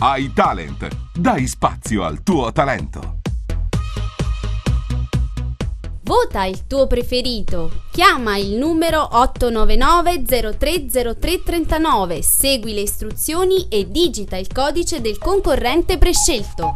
Hai talent, Dai spazio al tuo talento. Vota il tuo preferito. Chiama il numero 899 030339, segui le istruzioni e digita il codice del concorrente prescelto.